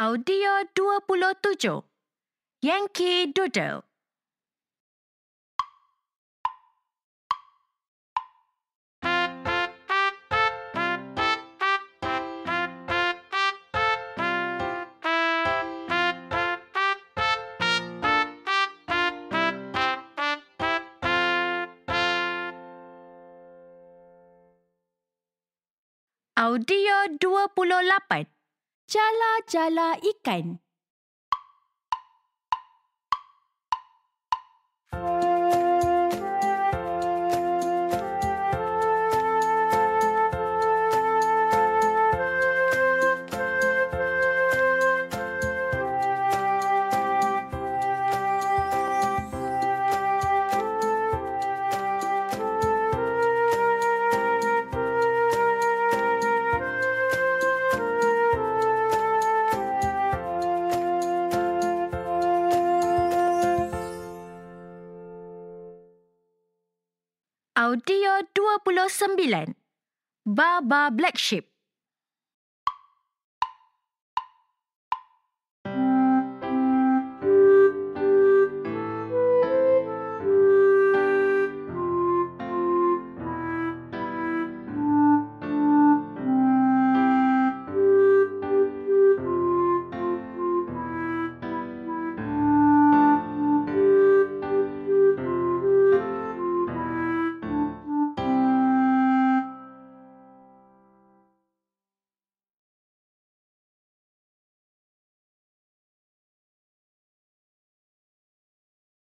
Audio 27 Yankee Doodle. Audio 28 Jala-jala ikan Audio 29 Baba Black Sheep